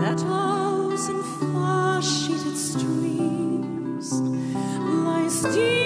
meadows and far-sheeted streams lie deep.